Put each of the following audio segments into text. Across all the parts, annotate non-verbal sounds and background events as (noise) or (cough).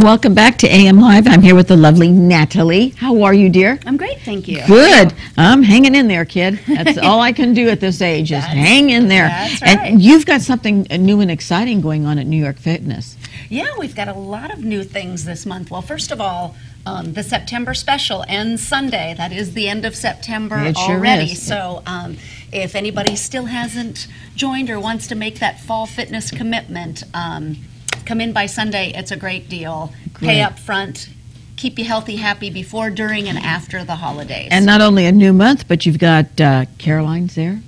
Welcome back to AM Live. I'm here with the lovely Natalie. How are you, dear? I'm great, thank you. Good. I'm hanging in there, kid. That's all I can do at this age is (laughs) That's- hang in there. that's right. And you've got something new and exciting going on at New York Fitness. Yeah, we've got a lot of new things this month. Well, first of all, um, the September special ends Sunday. That is the end of September It already. So, um, if anybody still hasn't joined or wants to make that fall fitness commitment, um, come in by Sunday. It's a great deal. Pay up front. Keep you healthy, happy before, during, and after the holidays. And not only a new month, but you've got uh, Caroline's there.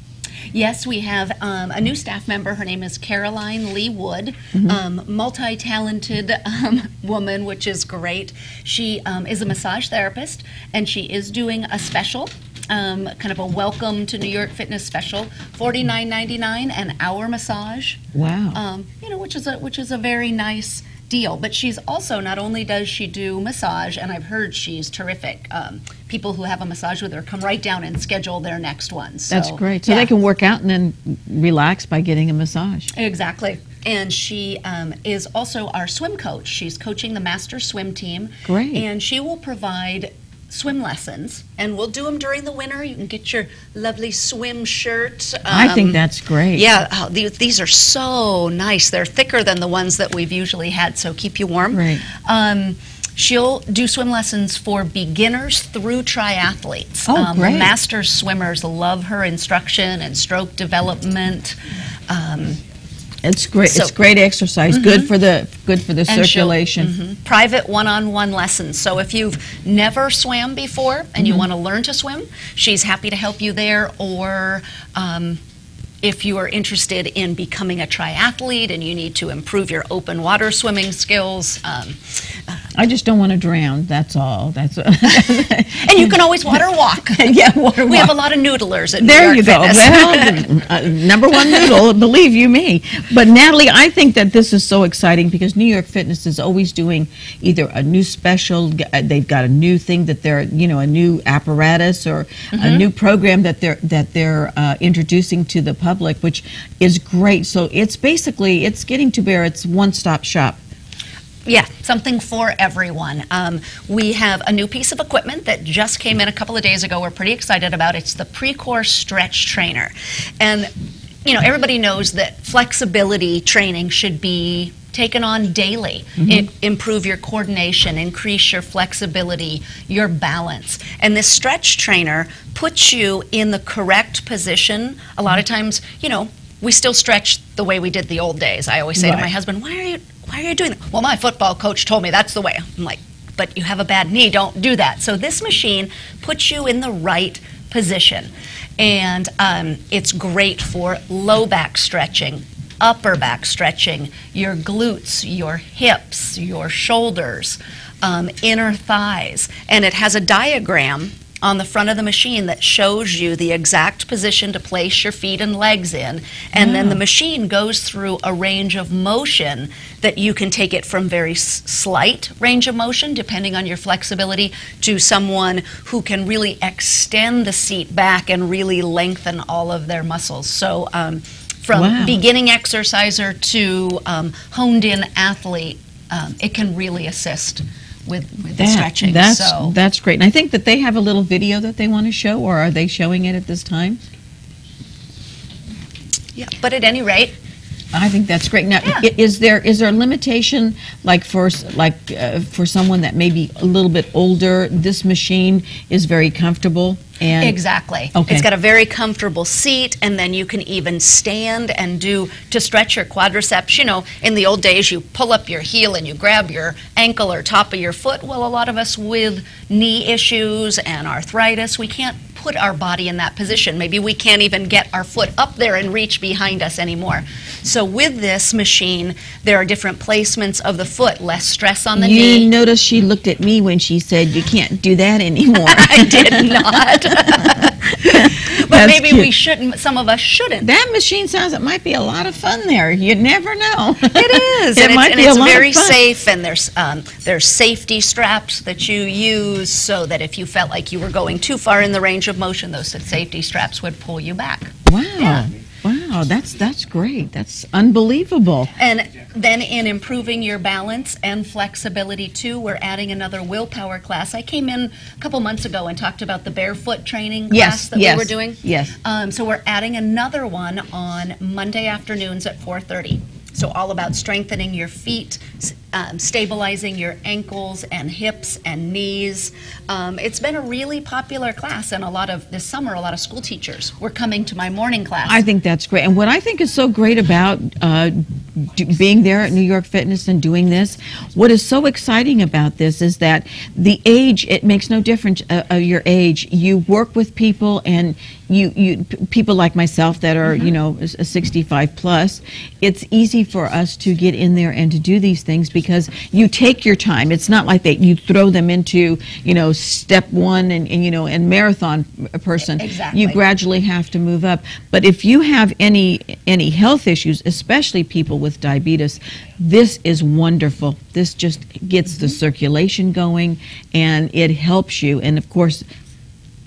Yes, we have um, a new staff member. Her name is Caroline Lee Wood, um, multi-talented um, woman, which is great. She um, is a massage therapist, and she is doing a special, um, kind of a welcome to New York Fitness special, forty-nine ninety-nine an hour massage. Wow. Um, you know, which is a which is a very nice deal. But she's also not only does she do massage, and I've heard she's terrific. Um, people who have a massage with her come right down and schedule their next one. So, That's great. So yeah. they can work out and then relax by getting a massage. Exactly. And she um, is also our swim coach. She's coaching the master swim team. Great. And she will provide swim lessons, and we'll do them during the winter. You can get your lovely swim shirt. I think Um, that's great. Yeah, oh, the- these are so nice. They're thicker than the ones that we've usually had, so keep you warm. Right. Um, she'll do swim lessons for beginners through triathletes. Oh, um, great. Master swimmers love her instruction and stroke development. Um, It's great. So- it's great exercise. Good for the good for the and circulation. mhm. Private one-on-one lessons. So if you've never swam before and Mm-hmm. you want to learn to swim, she's happy to help you there. Or um, if you are interested in becoming a triathlete and you need to improve your open water swimming skills, um, I just don't want to drown. That's all. That's (laughs) and you can always water walk. (laughs) yeah. Water walk. We have a lot of noodlers at New There York you go. Well, uh, number one noodle, (laughs) believe you me. But Natalie, I think that this is so exciting because New York Fitness is always doing either a new special, uh, they've got a new thing that they're, you know, a new apparatus or a new program that they're that they're uh, introducing to the public, which is great. So it's basically it's getting to bear its one-stop shop. Yeah, something for everyone. Um, we have a new piece of equipment that just came in a couple of days ago. We're pretty excited about. It's the Precor Stretch Trainer, and you know everybody knows that flexibility training should be taken on daily. It improve your coordination, increase your flexibility, your balance. And this stretch trainer puts you in the correct position. A lot of times, you know, we still stretch the way we did the old days. I always say to my husband, "Why are you why are you doing that?" Well, my football coach told me that's the way. I'm like, "But you have a bad knee, don't do that." So this machine puts you in the right position. And um, it's great for low back stretching, upper back stretching, your glutes, your hips, your shoulders, um, inner thighs. And it has a diagram on the front of the machine that shows you the exact position to place your feet and legs in. And then the machine goes through a range of motion that you can take it from very slight range of motion, depending on your flexibility, to someone who can really extend the seat back and really lengthen all of their muscles. So, um, from Wow. beginning exerciser to um, honed in athlete, um, it can really assist with, with the stretching. That's so. that's great. And I think that they have a little video that they want to show, or are they showing it at this time? Yeah, but at any rate, I think that's great. Now, Yeah. is there is there a limitation, like for like uh, for someone that may be a little bit older? This machine is very comfortable and exactly. Okay. It's got a very comfortable seat, and then you can even stand and do to stretch your quadriceps. You know, in the old days, you pull up your heel and you grab your ankle or top of your foot. Well, a lot of us with knee issues and arthritis, we can't put our body in that position. Maybe we can't even get our foot up there and reach behind us anymore. So with this machine, there are different placements of the foot, less stress on the You knee. You notice she looked at me when she said you can't do that (laughs) anymore. I did not. (laughs) but maybe cute. we shouldn't. Some of us shouldn't. that machine sounds it might be a lot of fun there. You never know. It is, (laughs) it and might it's, be and a it's lot very of fun. safe. And there's um, there's safety straps that you use so that if you felt like you were going too far in the range of motion, those safety straps would pull you back. Wow. Yeah. Wow. Wow, that's that's great. That's unbelievable. And then in improving your balance and flexibility too, we're adding another willpower class. I came in a couple months ago and talked about the barefoot training class Yes, that yes, we were doing. yes. Um, so we're adding another one on Monday afternoons at 4:30. So all about strengthening your feet, um, stabilizing your ankles and hips and knees. Um, it's been a really popular class, and a lot of this summer, a lot of school teachers were coming to my morning class. I think that's great. And what I think is so great about uh, d- being there at New York Fitness and doing this, what is so exciting about this is that the age, it makes no difference uh, uh, your age. You work with people and you, you p- people like myself that are, you know, s- 65 plus, it's easy for us to get in there and to do these things because you take your time. It's not like that you throw them into, you know, step one and, and you know, and marathon person. Exactly. You gradually have to move up. But if you have any any health issues, especially people with diabetes, this is wonderful. This just gets the mm-hmm. circulation going and it helps you. And of course,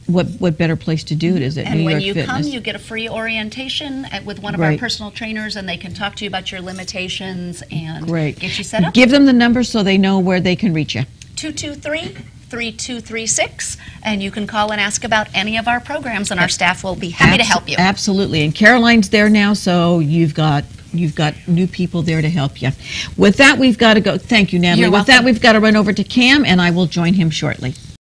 what what better place to do it is at And New when York you Fitness. come, you get a free orientation at, with one of Right. our personal trainers, and they can talk to you about your limitations and Great. get you set up. Give them the number so they know where they can reach you. 223 3236, and you can call and ask about any of our programs, and our staff will be happy to help you. Absolutely. And Caroline's there now, so you've got you've got new people there to help you. With that, we've got to go. Thank you, Natalie. You're With that, we've got to run over to Cam, and I will join him shortly.